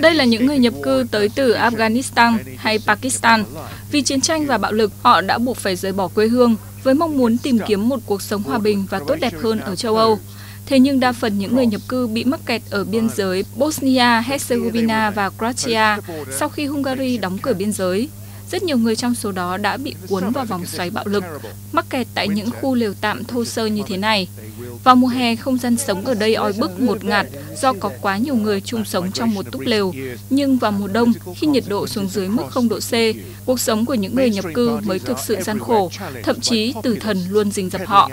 Đây là những người nhập cư tới từ Afghanistan hay Pakistan. Vì chiến tranh và bạo lực, họ đã buộc phải rời bỏ quê hương với mong muốn tìm kiếm một cuộc sống hòa bình và tốt đẹp hơn ở châu Âu. Thế nhưng đa phần những người nhập cư bị mắc kẹt ở biên giới Bosnia-Herzegovina và Croatia sau khi Hungary đóng cửa biên giới. Rất nhiều người trong số đó đã bị cuốn vào vòng xoáy bạo lực, mắc kẹt tại những khu lều tạm thô sơ như thế này. Vào mùa hè, không gian sống ở đây oi bức ngột ngạt do có quá nhiều người chung sống trong một túp lều. Nhưng vào mùa đông, khi nhiệt độ xuống dưới mức 0 độ C, cuộc sống của những người nhập cư mới thực sự gian khổ, thậm chí tử thần luôn rình rập họ.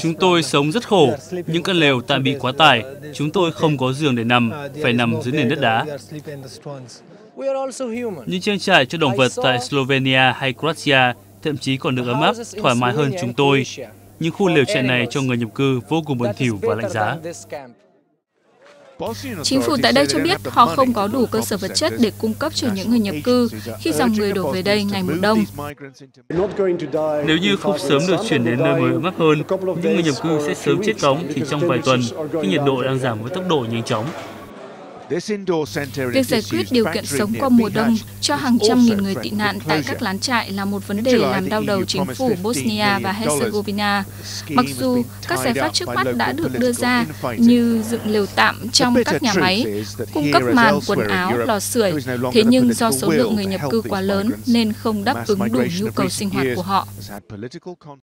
Chúng tôi sống rất khổ, những căn lều tạm bị quá tải, chúng tôi không có giường để nằm, phải nằm dưới nền đất đá. Những trang trại cho động vật tại Slovenia hay Croatia thậm chí còn được ấm áp, thoải mái hơn chúng tôi. Nhưng khu lều trại này cho người nhập cư vô cùng bẩn thỉu và lạnh giá. Chính phủ tại đây cho biết họ không có đủ cơ sở vật chất để cung cấp cho những người nhập cư khi dòng người đổ về đây ngày mùa đông. Nếu như không sớm được chuyển đến nơi mới ấm áp hơn, những người nhập cư sẽ sớm chết cóng chỉ trong vài tuần khi nhiệt độ đang giảm với tốc độ nhanh chóng. Việc giải quyết điều kiện sống qua mùa đông cho hàng trăm nghìn người tị nạn tại các lán trại là một vấn đề làm đau đầu chính phủ Bosnia và Herzegovina. Mặc dù các giải pháp trước mắt đã được đưa ra như dựng lều tạm trong các nhà máy, cung cấp màn quần áo, lò sưởi, thế nhưng do số lượng người nhập cư quá lớn nên không đáp ứng đủ nhu cầu sinh hoạt của họ.